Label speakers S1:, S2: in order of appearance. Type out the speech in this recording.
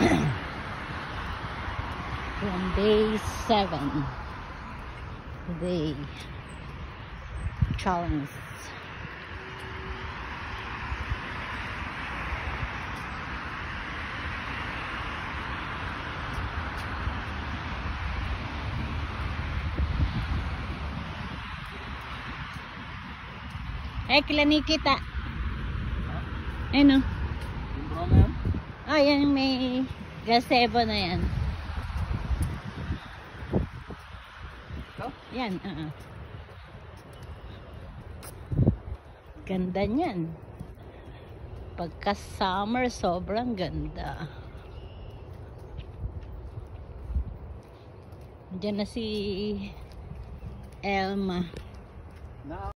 S1: From day 7. the Challenge. Eh, kila Nikita. Ano?
S2: Yung brown na yan?
S1: Ah, yan may gazebo na yan.
S2: Ito?
S1: Yan, oo. Ganda niyan. Pagka summer, sobrang ganda. Diyan na si Elma.